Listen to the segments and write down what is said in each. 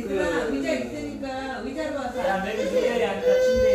얘들아 의자 있으니까 의자로 와서. 야, 맨 위에 앉아 침대.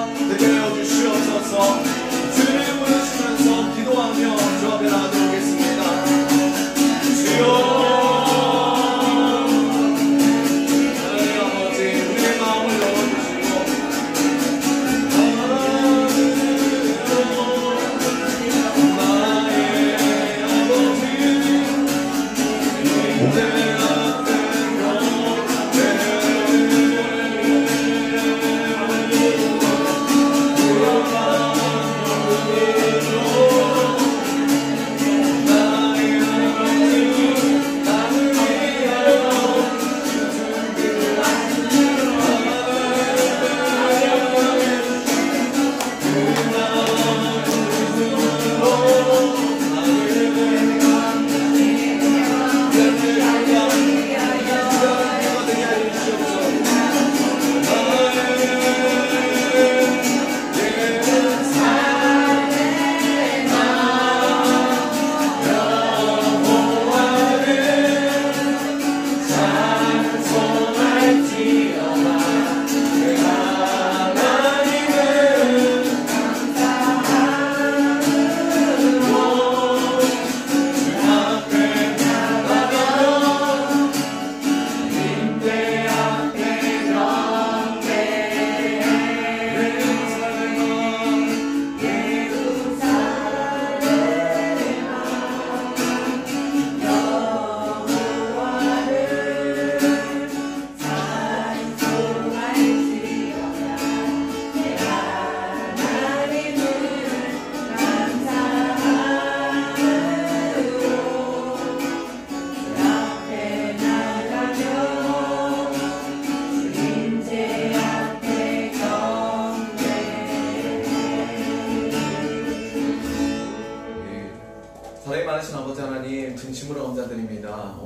The girl who shoves us off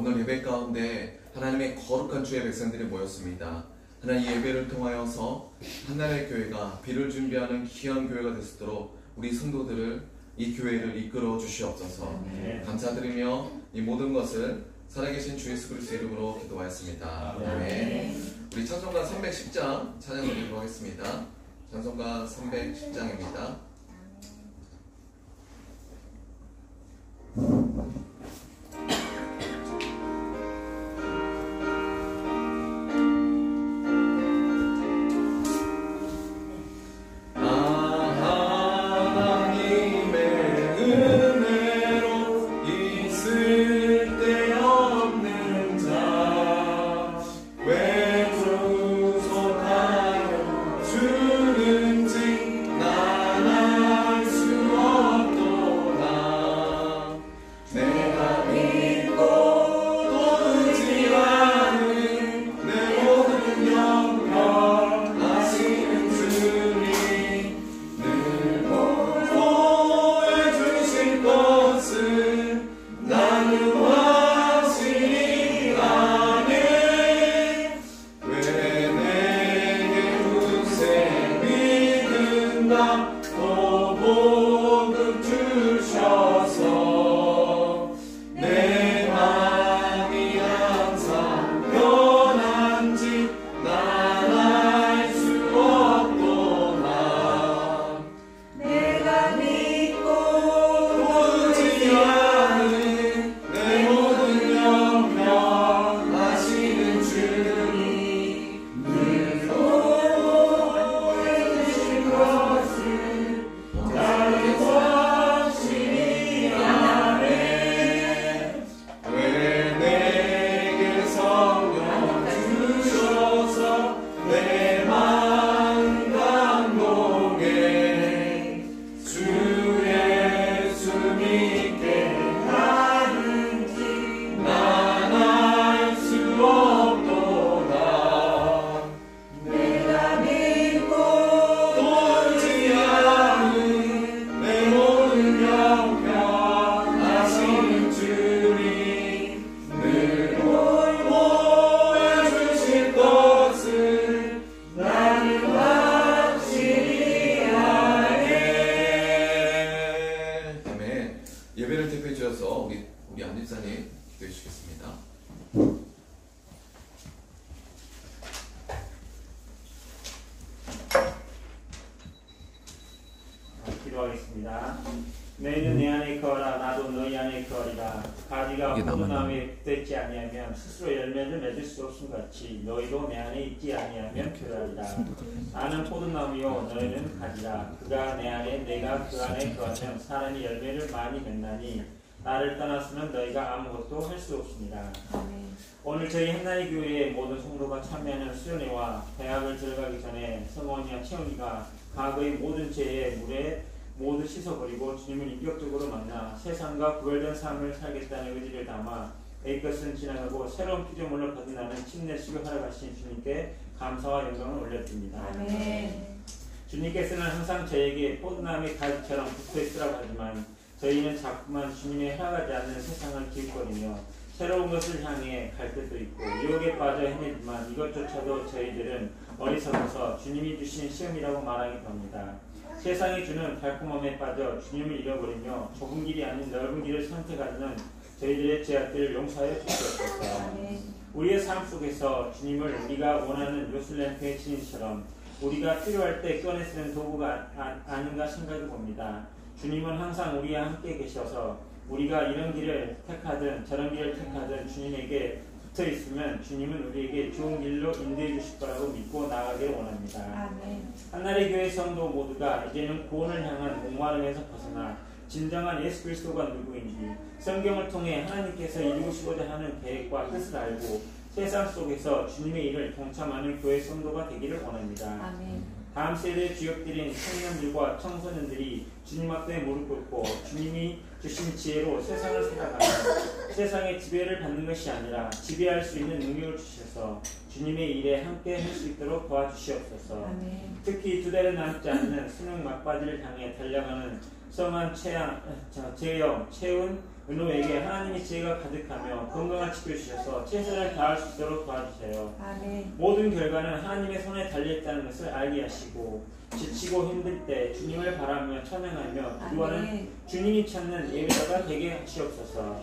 오늘 예배 가운데 하나님의 거룩한 주의 백성들이 모였습니다. 하나님 예배를 통하여서 하나님의 교회가 비를 준비하는 귀한 교회가 되도록 우리 성도들을 이 교회를 이끌어 주시옵소서. 네. 감사드리며 이 모든 것을 살아계신 주 예수 그리스도 이름으로 기도하였습니다. 아멘. 아멘. 우리 찬송가 310장 찬양 드리도록 하겠습니다. 찬송가 310장입니다. 내가 그 안에 거하면 사람이 열매를 많이 맺나니 나를 떠나서는 너희가 아무것도 할 수 없습니다. 오늘 저희 한나리 교회의 모든 성도가 참여하는 수련회와 대학을 들어가기 전에 성원이와 채원이가 과거의 모든 죄의 물에 모두 씻어버리고 주님을 인격적으로 만나 세상과 구별된 삶을 살겠다는 의지를 담아 A것은 지나가고 새로운 피조물로 거듭나는 침례식을 하러 가신 주님께 감사와 영광을 올려드립니다. 아멘. 주님께서는 항상 저에게 포도나무의 가지처럼 붙어 있으라고 하지만 저희는 자꾸만 주님의 허락하지 않는 세상을 기웃거리며 새로운 것을 향해 갈 때도 있고 유혹에 빠져 헤매지만 이것조차도 저희들은 어리석어서 주님이 주신 시험이라고 말하기도 합니다. 세상이 주는 달콤함에 빠져 주님을 잃어버리며 좁은 길이 아닌 넓은 길을 선택하는 저희들의 죄악들을 용서하여 주시옵소서. 우리의 삶 속에서 주님을 우리가 원하는 요술램프의 진인처럼 우리가 필요할 때 꺼내 쓰는 도구가 아, 아닌가 생각해 봅니다. 주님은 항상 우리와 함께 계셔서 우리가 이런 길을 택하든 저런 길을 택하든 주님에게 붙어 있으면 주님은 우리에게 좋은 길로 인도해 주실 거라고 믿고 나아가길 원합니다. 아멘. 한나라의 교회 성도 모두가 이제는 구원을 향한 목마름에서 벗어나 진정한 예수 그리스도가 누구인지 성경을 통해 하나님께서 이루시고자 하는 계획과 뜻을 알고 세상 속에서 주님의 일을 동참하는 교회 성도가 되기를 원합니다. 아멘. 다음 세대 주역들인 청년들과 청소년들이 주님 앞에 무릎 꿇고 주님이 주신 지혜로 세상을 살아가며 세상의 지배를 받는 것이 아니라 지배할 수 있는 능력을 주셔서 주님의 일에 함께 할 수 있도록 도와주시옵소서. 아멘. 특히 두 달은 남지 않는 수능 막바지를 향해 달려가는 성한 최양, 저, 재영, 채운, 은호에게 하나님의 지혜가 가득하며 건강을 지켜주셔서 최선을 다할 수 있도록 도와주세요. 아멘. 모든 결과는 하나님의 손에 달려있다는 것을 알게 하시고 지치고 힘들 때 주님을 바라며 찬양하며 기도하는 아멘. 주님이 찾는 예배자가 되게 하시옵소서.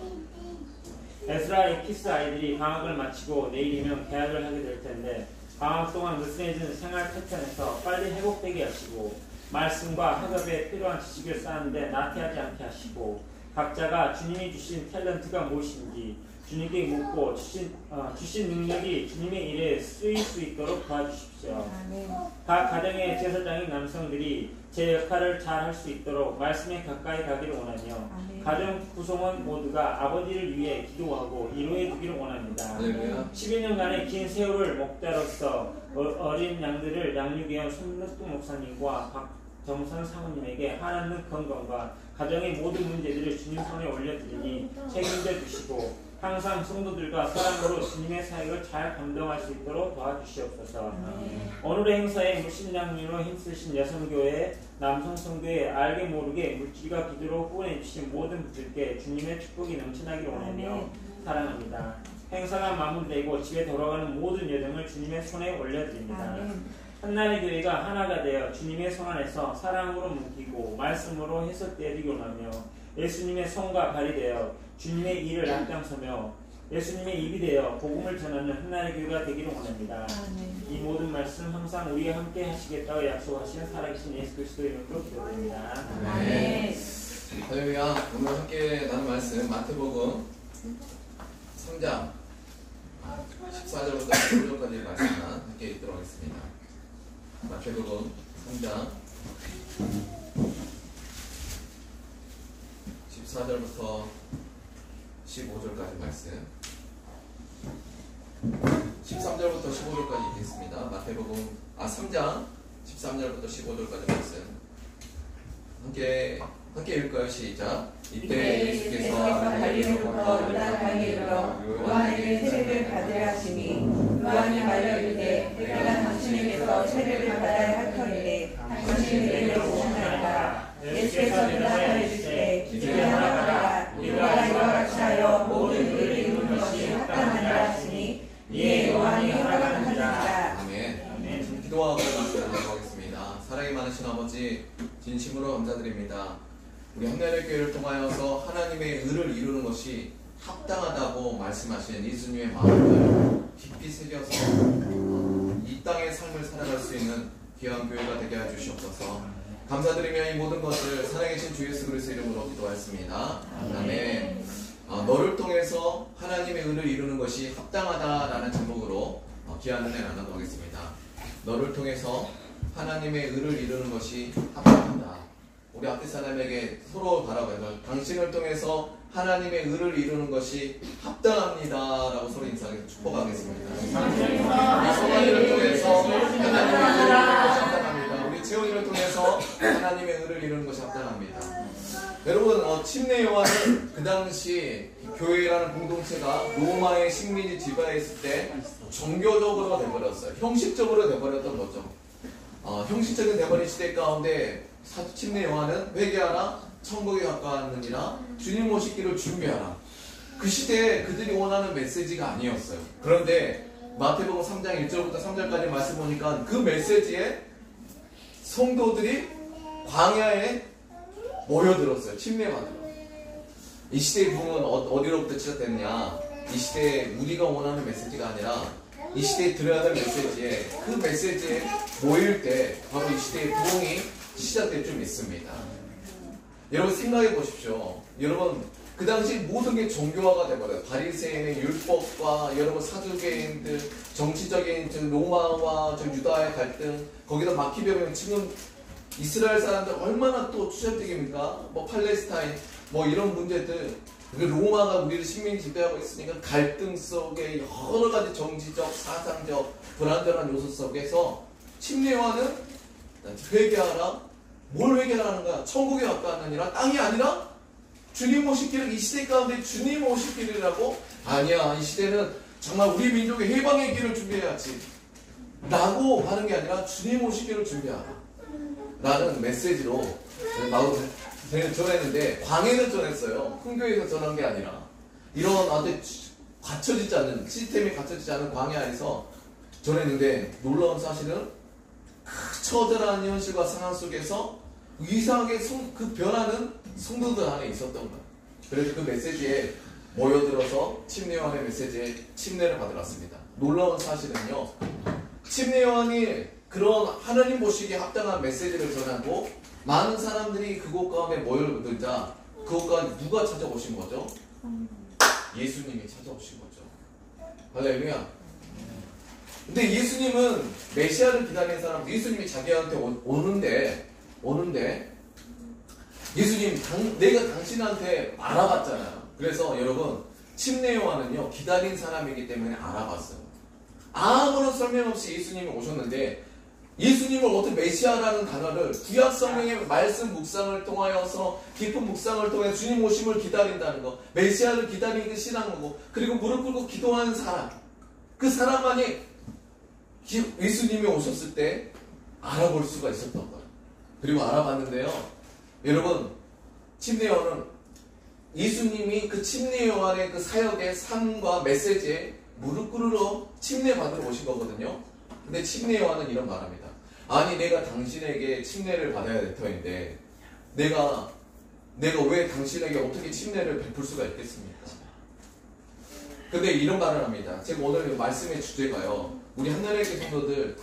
에스라 에키스 아이들이 방학을 마치고 내일이면 개학을 하게 될 텐데 방학 동안 느슨해진 생활 패턴에서 빨리 회복되게 하시고 말씀과 학업에 필요한 지식을 쌓는데 나태하지 않게 하시고 각자가 주님이 주신 탤런트가 무엇인지 주님께 묻고 주신, 어, 주신 능력이 주님의 일에 쓰일 수 있도록 도와주십시오. 각 가정의 제사장인 남성들이 제 역할을 잘 할 수 있도록 말씀에 가까이 가기를 원하며. 가정 구성원 모두가 아버지를 위해 기도하고 이루해 주기를 원합니다. 할렐루야. 12년간의 긴 세월을 목자로서 어- 어린 양들을 양육해온 손덕두 목사님과 박정선 사모님에게 하나님 건강과 가정의 모든 문제들을 주님 손에 올려드리니 책임져 주시고 항상 성도들과 사랑으로 주님의 사역을 잘 감당할 수 있도록 도와주시옵소서. 아멘. 오늘의 행사에 무신장님으로 힘쓰신 여성교회, 남성성교회 알게 모르게 물질과 기도로 후원해 주신 모든 분들께 주님의 축복이 넘쳐나기를 원하며. 사랑합니다. 행사가 마무리되고 집에 돌아가는 모든 여정을 주님의 손에 올려드립니다. 아멘. 한나의 교회가 하나가 되어 주님의 손 안에서 사랑으로 묶이고 말씀으로 해석되기 원하며 예수님의 손과 발이 되어 주님의 일을 앞장서며 예수님의 입이 되어 복음을 전하는 한나의 교회가 되기를 원합니다. 아멘. 이 모든 말씀 항상 우리와 함께 하시겠다고 약속하신 살아계신 예수 그리스도 이름으로 기도드립니다. 아멘. 할렐루야. 오늘 함께 나눈 말씀 마태복음 3장 14절부터 15절까지 말씀 함께 읽도록 하겠습니다. 마태복음 3장 14절부터 15절까지 말씀 13절부터 15절까지 읽겠습니다. 마태복음 아 3장 13절부터 15절까지 말씀 함께 함께 읽을까요? 시작. 이때 예수께서 갈릴리로부터 요단강에로 요한에게 세례를 받으라 하시니 요한이 말려 이르되 내가 당신에게서 세례를 받아야 할 터이니 당신이 내게로 오시나이다 예수께서 대답하여 주시되 이제 하나가 우리가 이와 같이 하여 모든 일을 이루는 것이 합당하니라 하시니 이에 요한이 허락하니라 아멘. 아멘. 기도하고 말씀하도록 하겠습니다. 사랑이 많으신 아버지 진심으로 감사드립니다. 우리 한나의 교회를 통하여서 하나님의 의를 이루는 것이 합당하다고 말씀하시는 예수님의 마음을 깊이 새겨서 어, 이 땅의 삶을 살아갈 수 있는 귀한 교회가 되게 해 주시옵소서. 감사드리며 이 모든 것을 살아계신 주 예수 그리스도 이름으로 기도하였습니다. 아멘. 아, 너를 통해서 하나님의 의를 이루는 것이 합당하다라는 제목으로 어, 귀한 은혜 나누도록 하겠습니다. 너를 통해서 하나님의 의를 이루는 것이 합당하다. 우리 앞에 사람에게 서로 바라보면서 당신을 통해서 하나님의 의를 이루는 것이 합당합니다라고 서로 인사하게 축복하겠습니다. 성환이를 통해서 하나님의 의를 이루는 것이 합당합니다. 우리 채원이를 통해서 하나님의 의를 이루는 것이 합당합니다. 여러분 어, 침례 요한은 그 당시 교회라는 공동체가 로마의 식민지 지배에 있을 때 종교적으로 돼버렸어요. 형식적으로 돼버렸던 거죠. 어, 형식적인 돼버린 시대 가운데 침례 요한은 회개하라 천국에 가까웠느니라 주님 오시기를 준비하라. 그 시대에 그들이 원하는 메시지가 아니었어요. 그런데 마태복음 3장 1절부터 3절까지 말씀 보니까 그 메시지에 성도들이 광야에 모여들었어요. 침례받으러. 이 시대의 부흥은 어, 디로부터 시작됐냐? 이 시대에 우리가 원하는 메시지가 아니라 이 시대에 들어야 될 메시지에 그 메시지에 모일 때 바로 이 시대의 부흥이 시작될 줄 믿습니다. 여러분 생각해 보십시오. 여러분 그 당시 모든 게 종교화가 돼버려요. 바리새인의 율법과 여러분 사두개인들 정치적인 저 로마와 저 유다의 갈등 거기다 마키베오는 지금 이스라엘 사람들 얼마나 또 추잡되겠습니까? 뭐 팔레스타인 뭐 이런 문제들 그 로마가 우리를 식민 지배하고 있으니까 갈등 속에 여러 가지 정치적 사상적 불안정한 요소 속에서 침례와는 회개하라 뭘 회개하라는 거야? 천국에 가까웠느니라? 땅이 아니라? 주님 오시기를 이 시대 가운데 주님 오시기를이라고? 아니야 이 시대는 정말 우리 민족의 해방의 길을 준비해야지. 라고 하는 게 아니라 주님 오시기를 준비하라. 라는 메시지로 마음 대- 전했는데 광해는 전했어요. 큰 교회에서 전한 게 아니라. 이런 아주 갖춰지지 않은 시스템이 갖춰지지 않은 광해 안에서 전했는데 놀라운 사실은 그 처절한 현실과 상황 속에서 이상하게 성- 그 변화는 성도들 안에 있었던 거예요. 그래서 그 메시지에 모여들어서 침례 요한의 메시지에 침례를 받아갔습니다. 놀라운 사실은요. 침례 요한이 그런 하나님 보시기에 합당한 메시지를 전하고 많은 사람들이 그곳 가운데 모여들자 그곳 가운데 누가 찾아오신 거죠? 예수님이 찾아오신 거죠. 할렐루야. 근데 예수님은 메시아를 기다리는 사람, 예수님이 자기한테 오, 오는데, 오는데, 예수님, 당- 내가 당신한테 알아봤잖아요. 그래서 여러분, 침례요한은요, 기다린 사람이기 때문에 알아봤어요. 아무런 설명 없이 예수님이 오셨는데, 예수님을 어떻게 메시아라는 단어를 구약 성경의 말씀 묵상을 통하여서 깊은 묵상을 통해 주님 오심을 기다린다는 거, 메시아를 기다리는 게 신앙이고, 그리고 무릎 꿇고 기도하는 사람, 그 사람만이 기- 예수님이 오셨을 때 알아볼 수가 있었던 거예요. 그리고 알아봤는데요. 여러분, 침례요한은 예수님이 그 침례요한의 그 사역의 삶과 메시지에 무릎 꿇으러 침례 받으러 오신 거거든요. 근데 침례요한은 이런 말합니다. 아니 내가 당신에게 침례를 받아야 될 터인데 내가 내가 왜 당신에게 어떻게 침례를 베풀 수가 있겠습니까? 근데 이런 말을 합니다. 제가 오늘 이 말씀의 주제가요. 우리 한나라의 성도들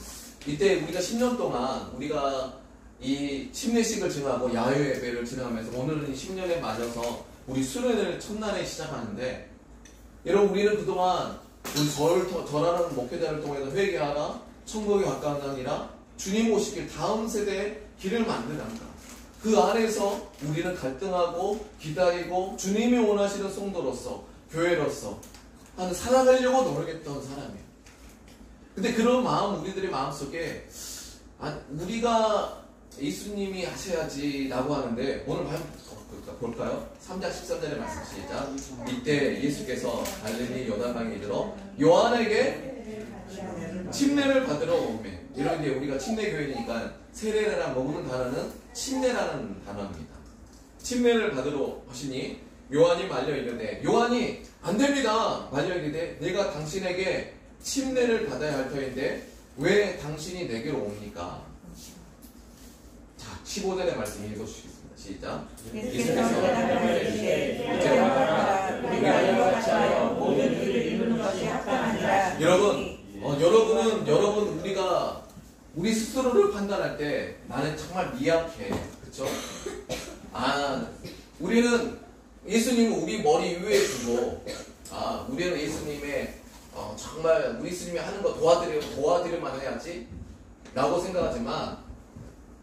이때 우리가 10년 동안 우리가 이 침례식을 지나고 야외 예배를 지나가면서 오늘은 10년에 맞아서 우리 수련회를 첫날에 시작하는데 여러분 우리는 그동안 우리 절, 절하는 목회자를 통해서 회개하라 천국에 가까운 아니라 주님 오시길 다음 세대의 길을 만들란다. 그 안에서 우리는 갈등하고 기다리고 주님이 원하시는 성도로서 교회로서 한 살아가려고 노력했던 사람이에요. 근데 그런 마음 우리들의 마음속에 아, 우리가 예수님이 하셔야지라고 하는데 오늘 말, 어, 볼까- 볼까요? 3장 13절의 말씀 시작. 이때 예수께서 갈릴리 요단강에 이르러 요한에게 침례를 받으러 오매. 이런 이제 우리가 침례 교회니까 세례라는 먹는 단어는 침례라는 단어입니다. 침례를 받으러 하시니 요한이 말려 이르되 요한이 안 됩니다. 말려 이르되 내가 당신에게 침례를 받아야 할 터인데 왜 당신이 내게로 옵니까? 자, 15절의 말씀 읽어주시겠습니다. 시작. 예수께서 여러분, 어, 여러분은 여러분 우리가 우리 스스로를 판단할 때 나는 정말 미약해, 그렇죠? 아, 우리는 예수님을 우리 머리 위에 두고, 아, 우리는 예수님의 어, 정말 우리 예수님이 하는 거 도와드려 도와드릴 만 해야지,라고 생각하지만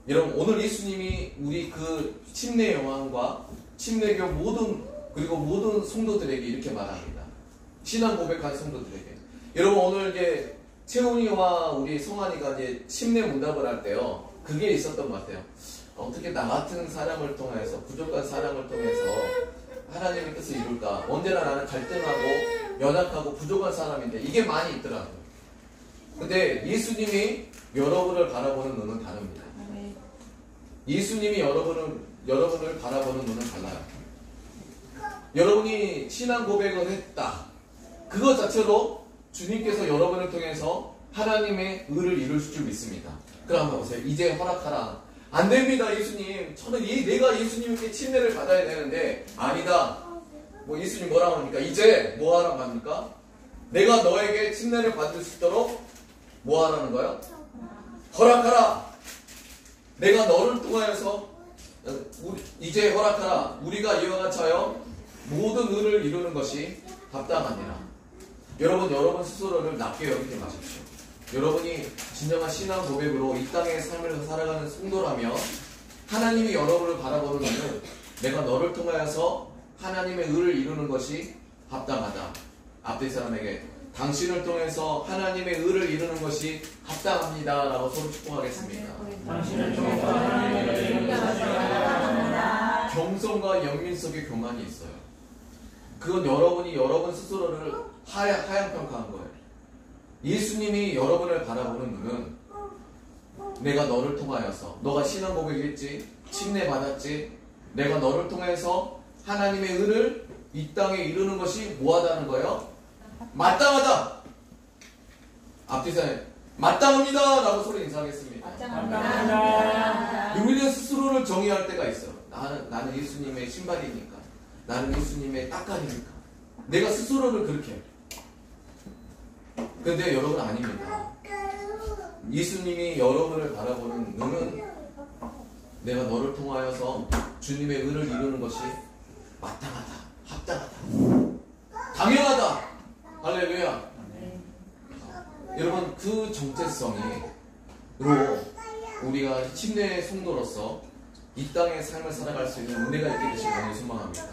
여러분 오늘 예수님이 우리 그 침례 여왕과 침례교 모든 그리고 모든 성도들에게 이렇게 말합니다. 신앙 고백한 성도들에게. 여러분 오늘 이제 채훈이와 우리 성환이가 이제 침례 문답을 할 때요. 그게 있었던 것 같아요. 어떻게 나 같은 사람을 통해서 부족한 사람을 통해서 하나님의 뜻을 이룰까? 언제나 나는 갈등하고 연약하고 부족한 사람인데 이게 많이 있더라고요. 근데 예수님이 여러분을 바라보는 눈은 다릅니다. 예수님이 여러분을 여러분을 바라보는 눈은 달라요. 여러분이 신앙 고백을 했다. 그것 자체로 주님께서 여러분을 통해서 하나님의 의를 이룰 줄 믿습니다. 그럼 한번 보세요. 이제 허락하라. 안 됩니다, 예수님. 저는 이, 내가 예수님께 침례를 받아야 되는데 아니다. 뭐 예수님 뭐라고 합니까? 이제 뭐 하라고 합니까? 내가 너에게 침례를 받을 수 있도록 뭐 하라는 거예요? 허락하라. 내가 너를 통하여서 이제 허락하라. 우리가 이와 같이 하여 모든 의를 이루는 것이 합당하니라. 여러분, 여러분 스스로를 낮게 여기지 마십시오. 여러분이 진정한 신앙 고백으로 이 땅의 삶을 살아가는 성도라면 하나님이 여러분을 바라보는 눈은 내가 너를 통하여서 하나님의 의를 이루는 것이 합당하다. 앞뒤 사람에게 당신을 통해서 하나님의 의를 이루는 것이 합당합니다. 라고 서로 축복하겠습니다. 당신을 통해서 하나님의 이름을 경성과 영민 속에 교만이 있어요. 그건 여러분이 여러분 스스로를 하향, 하향 평가한 거예요. 예수님이 여러분을 바라보는 눈은 내가 너를 통하여서 너가 신앙 고백했지, 침례 받았지, 내가 너를 통해서 하나님의 의를 이 땅에 이루는 것이 뭐하다는 거예요? 마땅하다. 앞뒤서 마땅합니다. 라고 소리 인사하겠습니다. 우리는 스스로를 정의할 때가 있어요. 나는, 나는 예수님의 신발이니까. 나는 예수님의 따까리니까. 내가 스스로를 그렇게 해. 근데 여러분 아닙니다. 예수님이 여러분을 바라보는 눈은 내가 너를 통하여서 주님의 의를 이루는 것이 마땅하다, 합당하다, 당연하다. 할렐루야. 여러분 그 정체성이로 우리가 침례의 성도로서 이 땅의 삶을 살아갈 수 있는 은혜가 있게 되시길 간절히 소망합니다.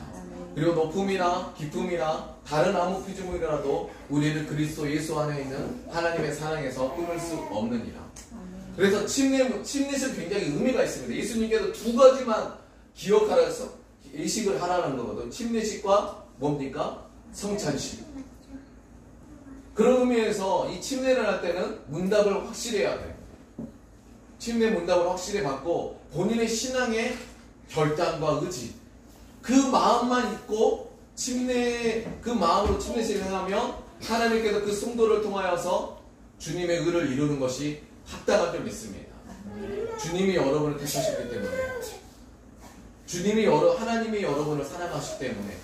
그리고 높음이나 기쁨이나 다른 아무 피조물이라도 우리를 그리스도 예수 안에 있는 하나님의 사랑에서 끊을 수 없느니라. 그래서 침례, 침례는 굉장히 의미가 있습니다. 예수님께서 두 가지만 기억하라 해서 의식을 하라는 거거든. 침례식과 뭡니까? 성찬식. 그런 의미에서 이 침례를 할 때는 문답을 확실해야 돼. 침례 문답을 확실히 받고 본인의 신앙의 결단과 의지, 그 마음만 있고 침례 그 마음으로 침례식을 행하면 하나님께서 그 성도를 통하여서 주님의 의를 이루는 것이 합당한 줄 믿습니다. 주님이 여러분을 택하셨기 때문에 주님이 여러 하나님이 여러분을 사랑하시기 때문에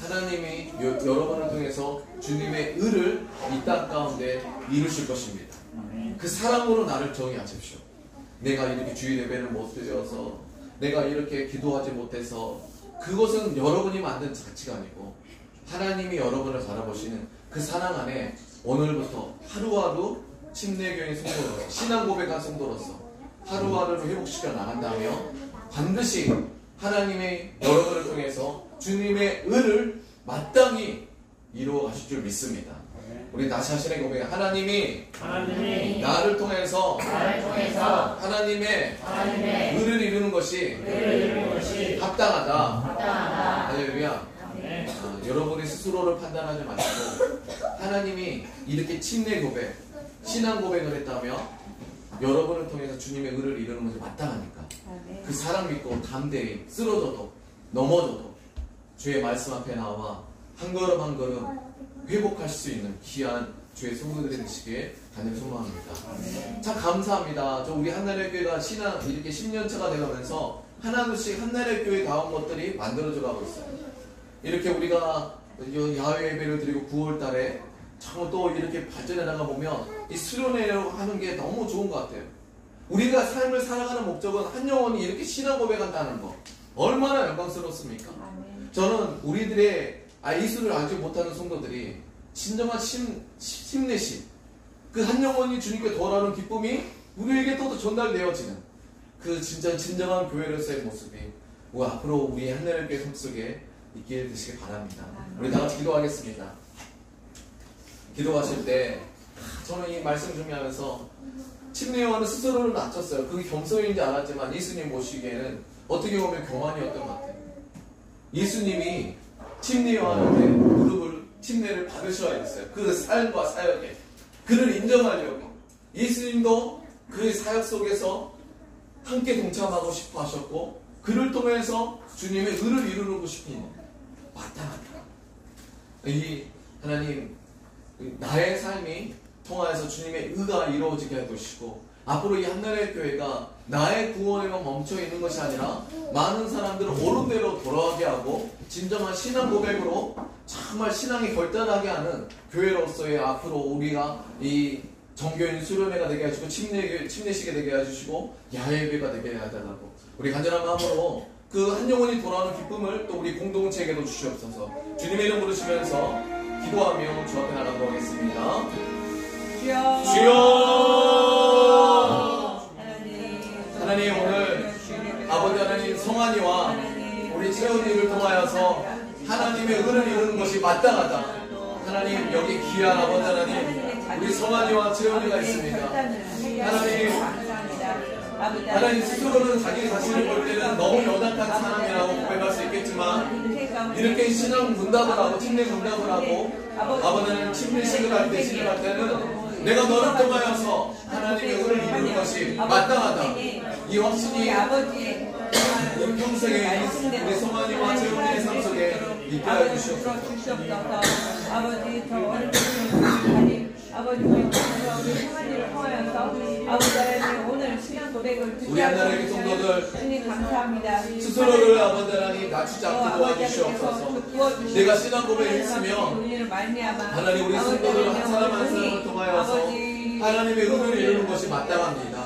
하나님이 여, 여러분을 통해서 주님의 의를 이 땅 가운데 이루실 것입니다. 그 사랑으로 나를 정의하십시오. 내가 이렇게 주일 예배를 못 드려서 내가 이렇게 기도하지 못해서 그것은 여러분이 만든 가치가 아니고 하나님이 여러분을 바라보시는 그 사랑 안에 오늘부터 하루하루 침례교인 성도로서 신앙 고백한 성도로서 하루하루를 회복시켜 나간다면 반드시 하나님의 여러분을 통해서 주님의 의를 마땅히 이루어 가실 줄 믿습니다. 우리 다시 하시는 고백 하나님이 하나님이 나를 통해서 나를 통해서 하나님의 하나님의 의를 이루는 것이 의를 이루는 것이 합당하다. 합당하다. 할렐루야. 네. 아, 여러분이 스스로를 판단하지 마시고 하나님이 이렇게 침례 고백, 신앙 고백을 했다면 여러분을 통해서 주님의 의를 이루는 것이 마땅하니까 그 사랑 믿고 담대히 쓰러져도 넘어져도 주의 말씀 앞에 나와 한 걸음 한 걸음 회복할 수 있는 귀한 주의 성도들이 되시기에 간절히 소망합니다. 참 감사합니다. 저 우리 한나라의 교회가 신앙 이렇게 10년 차가 되가면서 하나둘씩 한나라의 교회 다운 것들이 만들어져 가고 있어요. 이렇게 우리가 야외 예배를 드리고 9월 달에 참또 이렇게 발전해 나가 보면 이 수련회로 하는 게 너무 좋은 것 같아요. 우리가 삶을 살아가는 목적은 한 영혼이 이렇게 신앙 고백한다는 거 얼마나 영광스럽습니까? 저는 우리들의 아, 이수를 알지 못하는 성도들이 진정한 심, 심내심 그 한 영혼이 주님께 도라는 기쁨이 우리에게 또 전달되어지는 그 진짜 진정한 교회로서의 모습이 뭐 앞으로 우리 하늘교회 삶 속에 있게 되시길 바랍니다. 우리 다 같이 기도하겠습니다. 기도하실 때 저는 이 말씀 준비하면서 침례요한은 스스로를 낮췄어요. 그게 겸손인지 알았지만 예수님 모시기에는 어떻게 보면 교만이었던 것 같아요. 예수님이 침례요한한테 무릎을 침례를 받으셔야 했어요. 그 삶과 사역에 그를 인정하려고 예수님도 그의 사역 속에서 함께 동참하고 싶어 하셨고 그를 통해서 주님의 의를 이루고 싶은 마땅하다. 이 하나님 나의 삶이 통하여서 주님의 의가 이루어지게 해주시고 앞으로 이 한나라의 교회가 나의 구원에만 멈춰 있는 것이 아니라 많은 사람들을 옳은 대로 돌아가게 하고 진정한 신앙 고백으로 정말 신앙이 결단하게 하는 교회로서의 앞으로 우리가 이 정교인 수련회가 되게 해주시고 침례, 침례식이 되게 해주시고 야외배가 되게 해달라고. 우리 간절한 마음으로 그 한 영혼이 돌아오는 기쁨을 또 우리 공동체에게도 주시옵소서. 주님의 이름 부르시면서 기도하며 주 앞에 나가도록 하겠습니다 주여. 주여 하나님 오늘 아버지 하나님 성환이와 우리 채원이를 통하여서 하나님의 의를 이루는 것이 마땅하다. 하나님 여기 귀한 아버지 하나님 우리 성환이와 채원이가 있습니다. 하나님 하나님 스스로는 자기 자신을 볼 때는 너무 연약한 사람이라고 고백할 수 있겠지만 이렇게 신앙 문답을 하고 침례 문답을 하고 아버지 하나님 침례식을 할 때 신을 때는 내가 너를 통하여서 하나님의 의를 이루는 것이 마땅하다 이 확신이 이렇게 평생에 우리 성환이와 재훈이의 삶 속에 있게 하여 주시옵소서. 아버지 저 어린 하나님 아버지 우리 우리 생활일을 통하여서 아버지 하나님 우리 하나님의 성도들 스스로를 아버지 하나님 낮추지 어, 않게 도와주시옵소서. 내가 신앙 고백을 했으면 하나님 우리 성도들 한 사람 한 사람을 통하여서 하나님의 은혜를 이루는 것이 마땅합니다.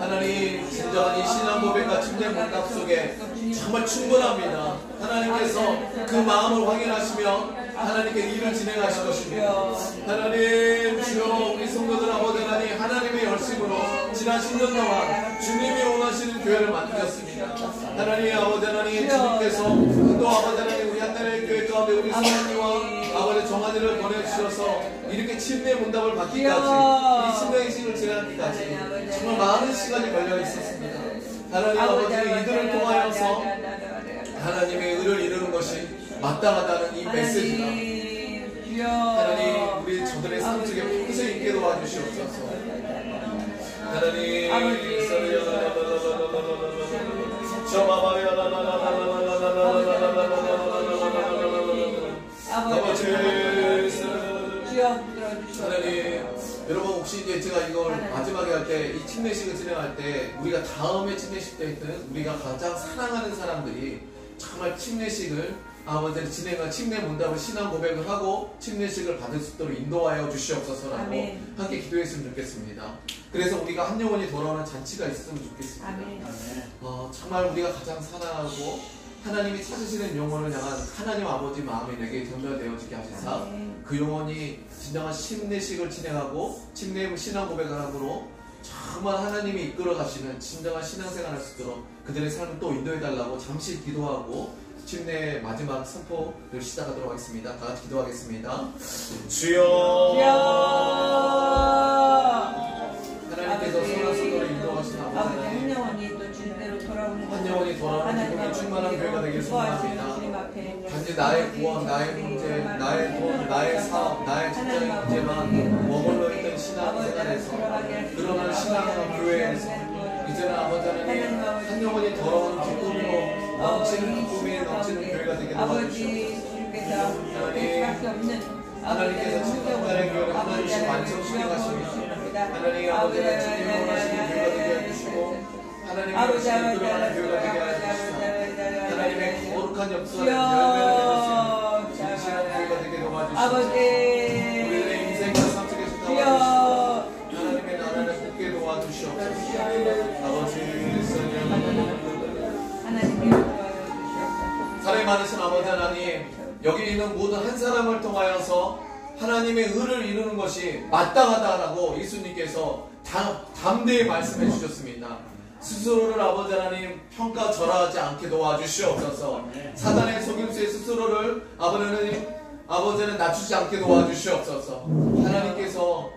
하나님 진정한 이 신앙 고백과 침례 문답 속에 정말 충분합니다. 하나님께서 그 마음을 확인하시며 하나님께 일을 진행하실 것입니다. 하나님 주여 우리 성도들 아버지 하나님 하나님의 열심으로 지난 10년 동안 주님이 원하시는 교회를 만드셨습니다. 하나님 아버지 하나님 주님께서 또 아버지 하나님 우리 한나라의 교회 가운데 우리 성환이와 아버지 정한이를 보내주셔서 이렇게 침례 문답을 받기까지 이 침례의 신을 지나기까지 정말 많은 시간이 걸려 있었습니다. 하나님 아버지 이들을 통하여서 하나님의 의를 이루는 것이 마땅하다는 이 메시지가 하나님 우리 저들의 삶 속에 평생 있게 도와주시옵소서. 하나님 아버지. 여러분 혹시 이제 제가 이걸 마지막에 할 때 이 침례식을 진행할 때 우리가 다음에 침례식 때 있는 우리가 가장 사랑하는 사람들이 정말 침례식을 아버지 진행한 침례 문답을 신앙 고백을 하고 침례식을 받을 수 있도록 인도하여 주시옵소서라고 아멘. 함께 기도했으면 좋겠습니다. 그래서 우리가 한 영혼이 돌아오는 잔치가 있었으면 좋겠습니다. 아멘 어, 정말 우리가 가장 사랑하고 하나님이 찾으시는 영혼을 향한 하나님 아버지 마음이 내게 전달되어지게 하시사 아멘. 그 영혼이 진정한 침례식을 진행하고 침례 신앙 고백을 함으로 정말 하나님이 이끌어 가시는 진정한 신앙생활을 할수 있도록 그들의 삶을 또 인도해 달라고 잠시 기도하고 침례 마지막 선포를 시작하도록 하겠습니다. 다 같이 기도하겠습니다. 주여 주여 하나님께서 선한 선도를 인도하시는 아버지 아버지 한 하나님 영혼이 또 주님대로 돌아오는 한 영혼이 돌아오는 기쁨이 충만한 교회가 되길 소망합니다. 단지 나의 구원, 나의 문제, 나의 돈, 나의 사업, 나의 직장의 문제만 머물러 있던 신앙생활에서 그러한 신앙과 교회에서 이제는 아버지 하나님 한 영혼이 더러운 기쁨으로 넘치는 기쁨이 넘치는 교회가 되게. 아버지 주님께서 수밖에 없는 하나님께서 나의 교회를 하나님씩 가십니다. 하나님 아버지 하나님 주님 원하시는 교회가 되게 해주시고 하나님의 아버지 교회가 되게 해주시고 하나님의 거룩한 역사를 열매를 맺을 수 있는 진실한 교회가 되게 도와주시옵소서. 많으신 아버지 하나님 여기 있는 모든 한 사람을 통하여서 하나님의 의를 이루는 것이 마땅하다라고 예수님께서 다, 담대히 말씀해 주셨습니다. 스스로를 아버지 하나님 평가절하지 않게 도와주시옵소서. 사단의 속임수에 스스로를 아버지 하나님 아버지는 낮추지 않게 도와주시옵소서. 하나님께서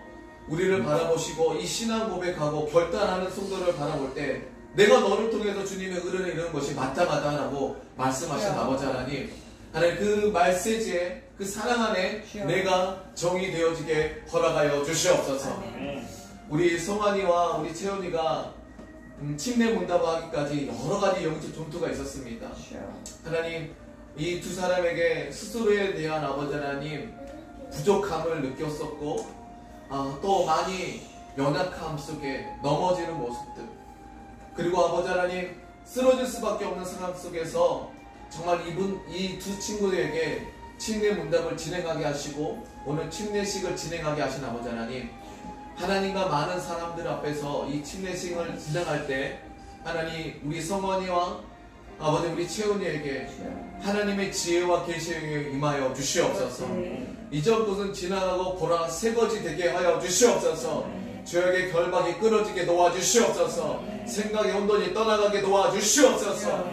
우리를 바라보시고 이 신앙 고백하고 결단하는 성도를 바라볼 때 내가 너를 통해서 주님의 의를 이루는 것이 마땅하다라고 말씀하신. 아버지 하나님 하나님 그 말세지에 그 사랑 안에. 내가 정이 되어지게 허락하여 주시옵소서. 우리 성환이와 우리 채연이가 음, 침례 문답하기까지 여러 가지 영적 전투가 있었습니다. 하나님 이 두 사람에게 스스로에 대한 아버지 하나님 부족함을 느꼈었고 아, 또 많이 연약함 속에 넘어지는 모습들 그리고 아버지 하나님 쓰러질 수밖에 없는 상황 속에서 정말 이분 이 두 친구들에게 침례 문답을 진행하게 하시고 오늘 침례식을 진행하게 하신 아버지 하나님 하나님과 많은 사람들 앞에서 이 침례식을 진행할 때 하나님 우리 성원이와 아버지 우리 채훈이에게 하나님의 지혜와 계시에 임하여 주시옵소서. 이전 것은 지나가고 보라 새거지 되게 하여 주시옵소서. 죄악의 결박이 끊어지게 도와주시옵소서. 생각의 혼돈이 떠나가게 도와주시옵소서.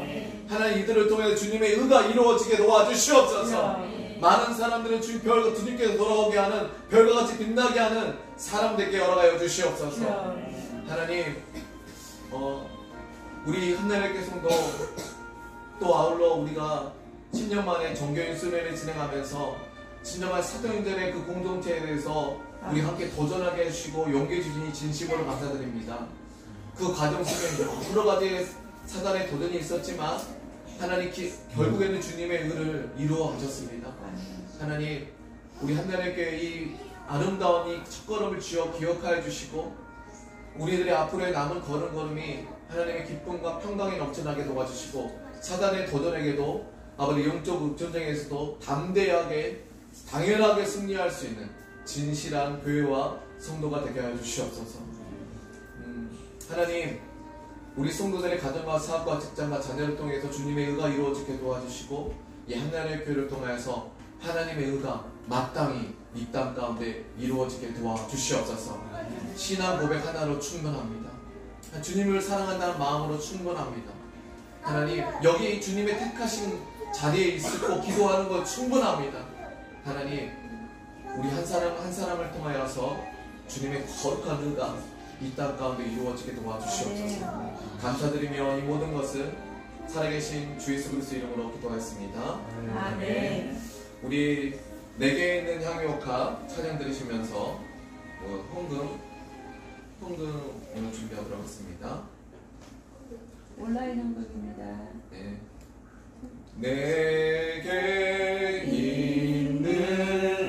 하나님 이들을 통해 주님의 의가 이루어지게 도와주시옵소서. 많은 사람들은 주님 별 주님께서 돌아오게 하는 별과 같이 빛나게 하는 사람 되게 열어가여 주시옵소서. 하나님, 어, 우리 성도 또 아울러 우리가 10년 만에 정교인 수련을 진행하면서 진정한 사도인들의 그 공동체에 대해서 우리 함께 도전하게 해주시고 용기 주시니 진심으로 감사드립니다. 그 과정 속에 여러 가지 사단의 도전이 있었지만 하나님 기, 결국에는 주님의 의를 이루어 가셨습니다. 하나님 우리 교회 이 아름다운 이 첫걸음을 쥐어 기억하여 주시고 우리들의 앞으로의 남은 걸음걸음이 하나님의 기쁨과 평강이 넘쳐나게 도와주시고 사단의 도전에게도 아버지 영적 전쟁에서도 담대하게 당연하게 승리할 수 있는 진실한 교회와 성도가 되게 하여 주시옵소서. 음, 하나님 우리 성도들의 가정과 사업과 직장과 자녀를 통해서 주님의 의가 이루어지게 도와주시고 이 하나님의 교회를 통하여서 하나님의 의가 마땅히 이 땅 가운데 이루어지게 도와주시옵소서. 신앙 고백 하나로 충분합니다. 주님을 사랑한다는 마음으로 충분합니다. 하나님 여기 주님의 택하신 자리에 있고 기도하는 것 충분합니다. 하나님 우리 한 사람 한 사람을 통하여서 주님의 거룩한 의가 이 땅 가운데 이루어지게 도와주시옵소서. 감사드리며 이 모든 것을 살아계신 주 예수 그리스도 이름으로 기도하였습니다. 아멘. 우리 내게 있는 향유옥화 찬양 들으시면서 뭐 헌금 헌금 오늘 준비하도록 하겠습니다. 온라인 한국입니다. 네. 내게 있는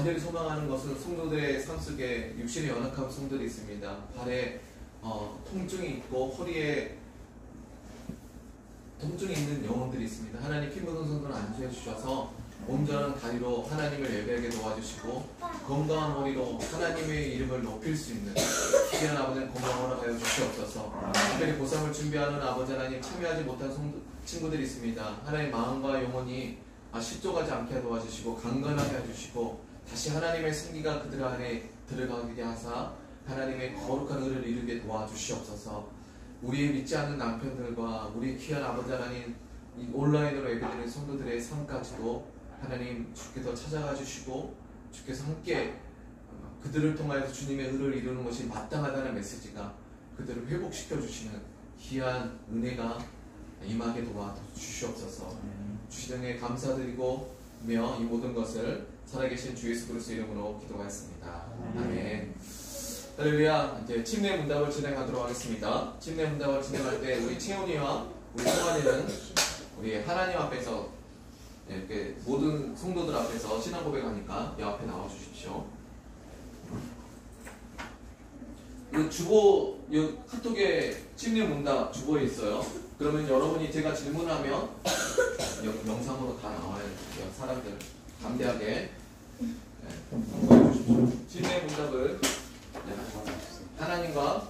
간절히 소망하는 것은 성도들의 삶 속에 육신이 연약한 성도들이 있습니다. 발에 어, 통증이 있고 허리에 통증이 있는 영혼들이 있습니다. 하나님 피 묻은 손을 안수해 주셔서 온전한 다리로 하나님을 예배하게 도와주시고 건강한 허리로 하나님의 이름을 높일 수 있는 귀한 아버지는 건강 허락하여 주시옵소서 특별히 고3을 준비하는 아버지 하나님 참여하지 못한 성, 친구들이 있습니다. 하나님 마음과 영혼이 아, 실족하지 않게 도와주시고 강건하게 해주시고 다시 하나님의 승리가 그들 안에 들어가게 하사 하나님의 거룩한 의를 이루게 도와주시옵소서. 우리의 믿지 않는 남편들과 우리 귀한 아버지 하나님 이 온라인으로 예배드리는 성도들의 삶까지도 하나님 주께서 찾아가 주시고 주께서 함께 어, 그들을 통하여서 주님의 의를 이루는 것이 마땅하다는 메시지가 그들을 회복시켜 주시는 귀한 은혜가 임하게 도와 주시옵소서. 주시는 에 감사드리고 며 이 모든 것을 살아계신 주 예수 그리스도 이름으로 기도하였습니다. 아멘. 할렐루야. 이제 침례 문답을 진행하도록 하겠습니다. 침례 문답을 진행할 때 우리 채훈이와 우리 성환이는 우리 하나님 앞에서 이렇게 모든 성도들 앞에서 신앙 고백하니까 이 앞에 나와 주십시오. 이 주보 이 카톡에 침례 문답 주보에 있어요. 그러면 여러분이 제가 질문하면 여- 영상으로 다 나와야 돼요. 사람들 담대하게 네, 보여주십시오. 침례 문답을 네, 하나님과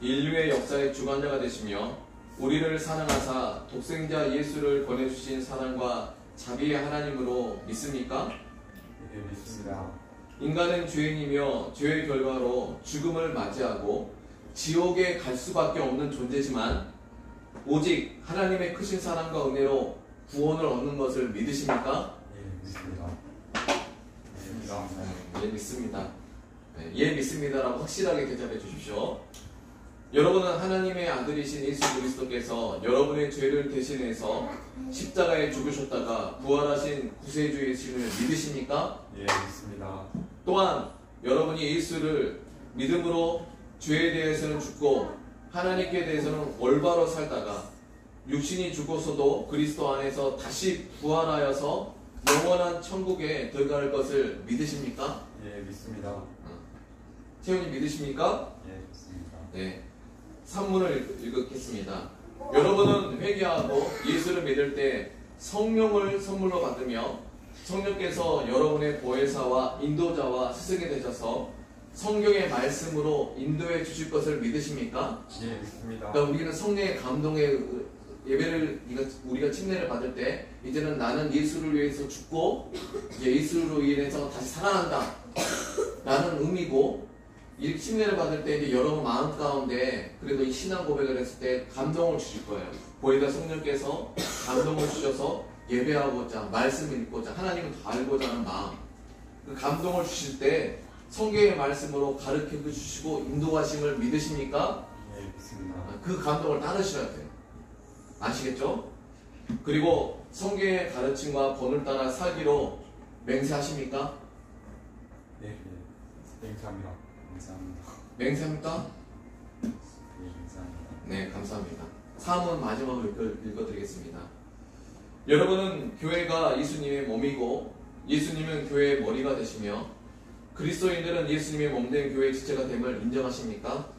인류의 역사의 주관자가 되시며 우리를 사랑하사 독생자 예수를 보내주신 사랑과 자비의 하나님으로 믿습니까? 네, 믿습니다. 인간은 죄인이며 죄의 결과로 죽음을 맞이하고 지옥에 갈 수밖에 없는 존재지만 오직 하나님의 크신 사랑과 은혜로 구원을 얻는 것을 믿으십니까? 예, 믿습니다. 믿습니다. 예, 믿습니다. 네, 예, 믿습니다라고 확실하게 대답해 주십시오. 여러분은 하나님의 아들이신 예수 그리스도께서 여러분의 죄를 대신해서 십자가에 죽으셨다가 부활하신 구세주이심을 믿으십니까? 예, 믿습니다. 또한 여러분이 예수를 믿음으로 죄에 대해서는 죽고 하나님께 대해서는 올바로 살다가 육신이 죽어서도 그리스도 안에서 다시 부활하여서 영원한 천국에 들어갈 것을 믿으십니까? 예, 믿습니다. 채훈이 믿으십니까? 예, 믿습니다. 네. 산문을 읽겠습니다. 여러분은 회개하고 예수를 믿을 때 성령을 선물로 받으며 성령께서 여러분의 보혜사와 인도자와 스승이 되셔서 성경의 말씀으로 인도해 주실 것을 믿으십니까? 예, 믿습니다. 그러니까 우리는 성령의 감동의 예배를 우리가 침례를 받을 때 이제는 나는 예수를 위해서 죽고 예수로 인해서 다시 살아난다 라는 의미고 이 침례를 받을 때 이제 여러분 마음 가운데 그래도 이 신앙 고백을 했을 때 감동을 주실 거예요. 보이다 성령께서 감동을 주셔서 예배하고자 말씀을 읽고자 하나님을 더 알고자 하는 마음 그 감동을 주실 때 성경의 말씀으로 가르쳐 주시고 인도하심을 믿으십니까? 예, 믿습니다. 그 감동을 따르셔야 돼요. 아시겠죠? 그리고 성경의 가르침과 본을 따라 살기로 맹세하십니까? 예, 예. 감사합니다. 감사합니다. 맹세합니까? 예, 감사합니다. 네, 감사합니다. 사문 마지막으로 읽어, 읽어 드리겠습니다. 여러분은 교회가 예수님의 몸이고 예수님은 교회의 머리가 되시며 그리스도인들은 예수님의 몸된 교회의 지체가 됨을 인정하십니까?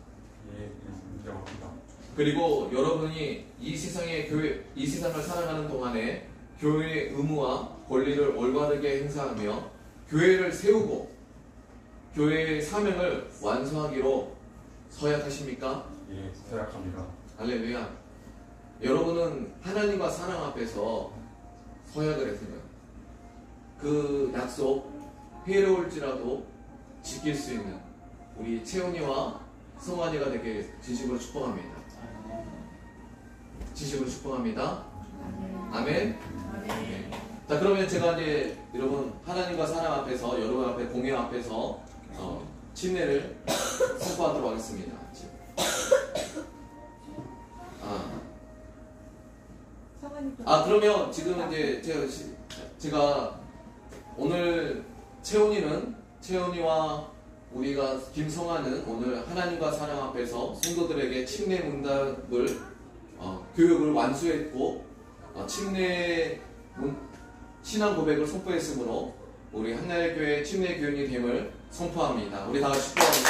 예, 예, 인정합니다. 그리고 여러분이 이 세상의 교회, 이 세상을 살아가는 동안에 교회의 의무와 권리를 올바르게 행사하며 교회를 세우고 교회의 사명을 완수하기로 서약하십니까? 예, 서약합니다. 할렐루야. 여러분은 하나님과 사랑 앞에서 서약을 했으면 그 약속 해로울지라도 지킬 수 있는 우리 채훈이와 성환이가 되게 진심으로 축복합니다. 진심으로 축복합니다. 아멘. 네. 자 그러면 제가 이제 여러분 하나님과 사랑 앞에서 여러분 앞에 공회 앞에서 어, 침례를 선포하도록 하겠습니다. 아, 아 그러면 지금 이제 제가 시- 제가 오늘 채훈이는 채훈이와 우리가 김성아는 오늘 하나님과 사랑 앞에서 성도들에게 침례 문답을 어, 교육을 완수했고 어, 침례 문, 신앙 고백을 선포했으므로 우리 한나의 교회 침례 교인이 됨을 선포합니다. 우리 다 같이 축복합니다.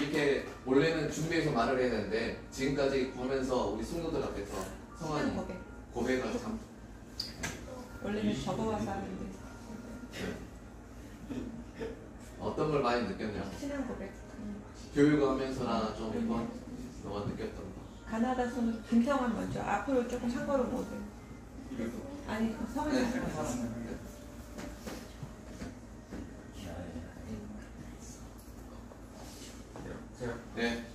이렇게 원래는 준비해서 말을 해야 되는데 지금까지 보면서 우리 성도들 앞에서 성환이 신앙 고백. 고백을 참 원래는 적어와서 하는데 어떤 걸 많이 느꼈냐 신앙 고백. 음. 교육하면서나 좀 이번 너가 느꼈던 거 가나다 손 김성환 먼저 앞으로 조금 상거로 모두. 아니 성환이 네.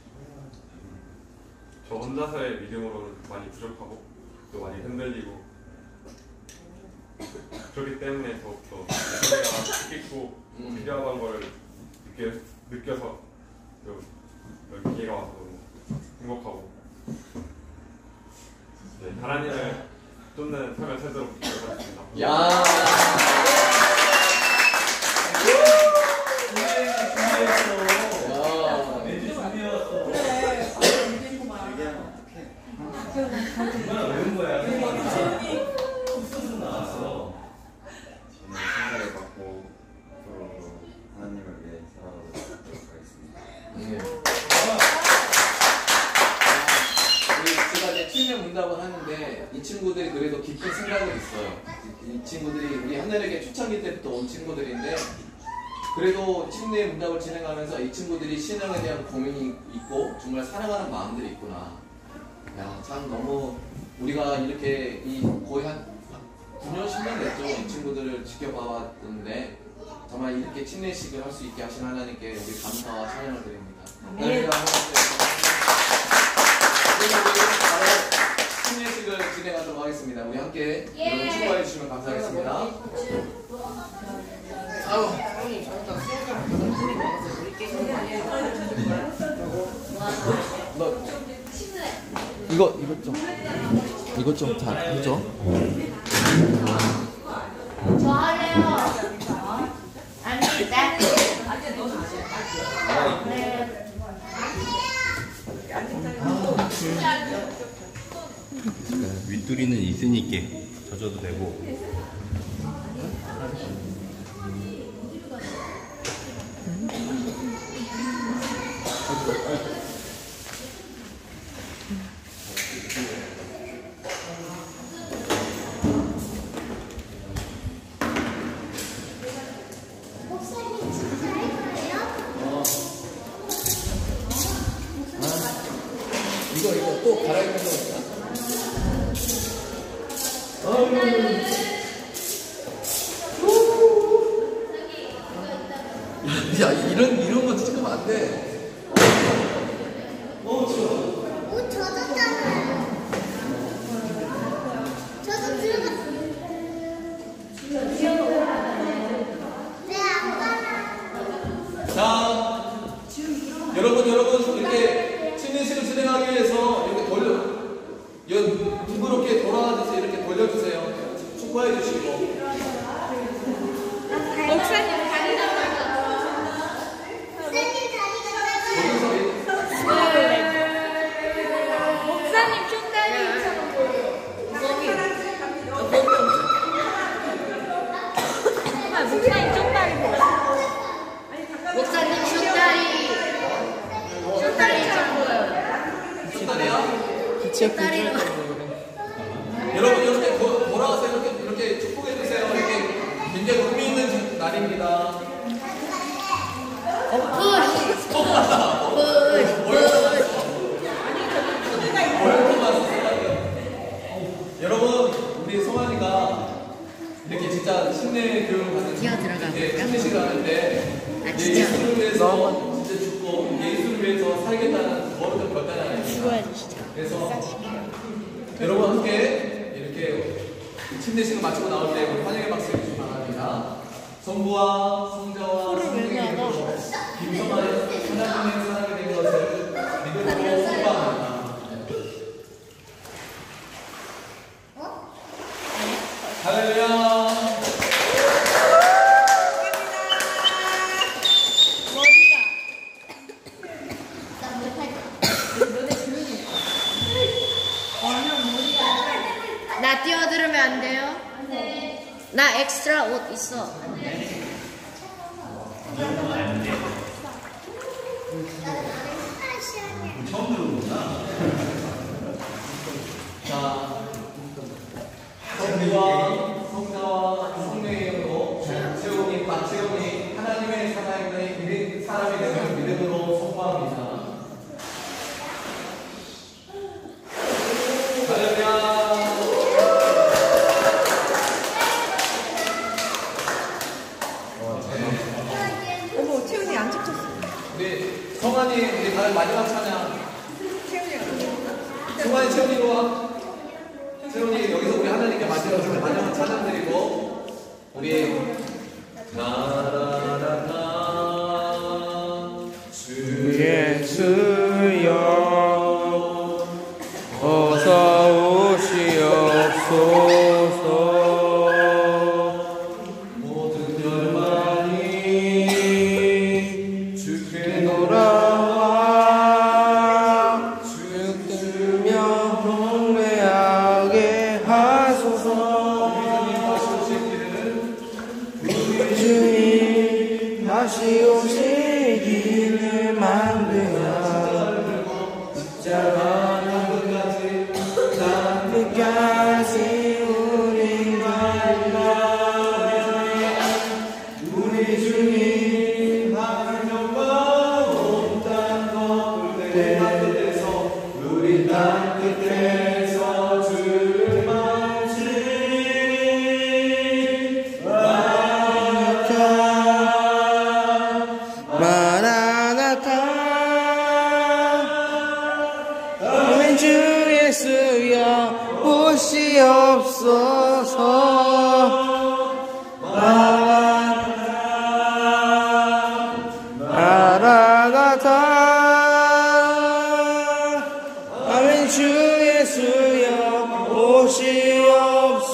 저 혼자서의 믿음으로는 많이 부족하고 또 많이 흔들리고 그렇기 때문에 더욱더 제가 뜻깊고 음. 필요한 걸 느껴, 느껴서 또 여기 기회가 와서 너무 행복하고 네, 하나님을 쫓는 삶을 살도록 노력하겠습니다. 야. 하나님을 위해 살아가도록 하겠습니다. 네. 정답은 하는데 이 친구들이 그래도 깊은 생각은 있어요. 이 친구들이 우리 한나에게 초창기 때부터 온 친구들인데 그래도 친구의 문답을 진행하면서 이 친구들이 신앙에 대한 고민이 있고 정말 사랑하는 마음들이 있구나. 야, 참 너무 우리가 이렇게 이 거의 한 9년, 10년 됐죠. 이 친구들을 지켜봐왔는데 정말 이렇게 친례식을 할 수 있게 하신 하나님께 우리 감사와 찬양을 드립니다. 네. 감사합니다. 클래식을 진행하도록 하겠습니다. 우리 함께 예. 여러분 축하해 주시면 감사하겠습니다. 예, 뭐, 뭐, 뭐, 아우, 형님 저희가 수영장 가서 우리 깨 너 이거 이것 좀 이것 좀다 해줘. 저 할래요. 아니 나. 아, 네. 그러니까 윗두리는 있으니까 젖어도 되고. 부끄럽게 돌아다니세요. 이렇게 돌려주세요. 축구해 주시고.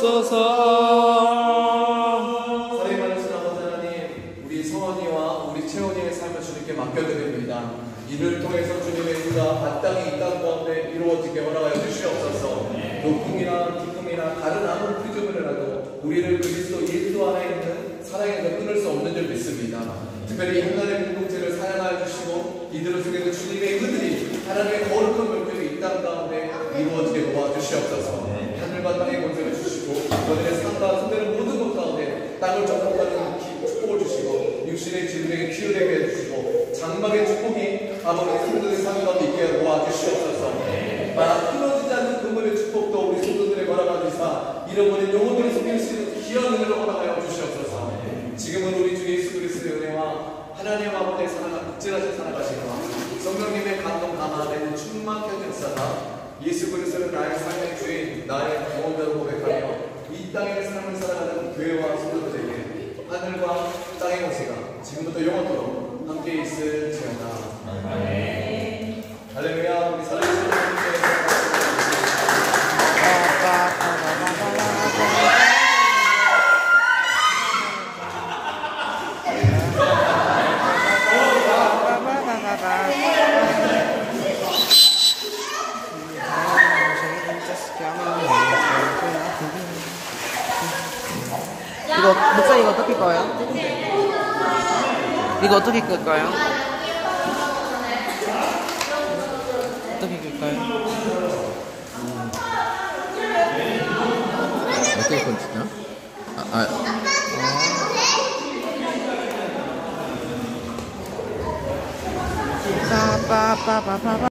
주옵소서. 사랑하는 하나님, 우리 성원이와 우리 채원이의 삶을 주님께 맡겨드립니다. 이를 통해서 주님의 의가 마땅히 이땅 가운데 이루어지게 허락하여 주시옵소서. 높음이나 기쁨이나 다른 아무 프리즘이라도 우리를 그리스도 예수 안에 있는 사랑에서 끊을 수 없는 줄 믿습니다. 특별히 하나님의 공동체를 사랑하여 주시고 이들을 통해서 주님의 의들이 하나님의 거룩한 물들이 이땅 가운데 이루어지게 도와주시옵소서. 하늘과 땅의 공생을 너희의 삶과 손대는 모든 것 가운데 땅을 정복하는 기- 축복을 주시고 육신의 질병에 키우되게 해주시고 장막의 축복이 아버지 성도의 삶 가운데 있게 도와주시옵소서. 막 끊어지지 않는 그물의 축복도 우리 성도들의 거라가 주사 잃어버린 영혼들을 속일 수 있는 귀한 은혜를 허락하여 주시옵소서. 지금은 우리 주 예수 그리스도의 은혜와 하나님 아버지의 사랑과 극진하신 사랑하시고 성령님의 감동 감화되는 충만한 역사가 예수 그리스도는 나의 삶의 주인, 나의 고백하며 이 땅의 삶을 살아가는 교회와 성도들에게 하늘과 땅의 모세가 지금부터 영원토록 함께 있을지어다. 할렐루야, 우리 살아계신 주님께 이거 목사님 이거 어떻게 꺼요? 이거 어떻게 끌까요? 어떻게 끌까요? 어떻게 건지냐? 아, 아, 빠빠빠빠빠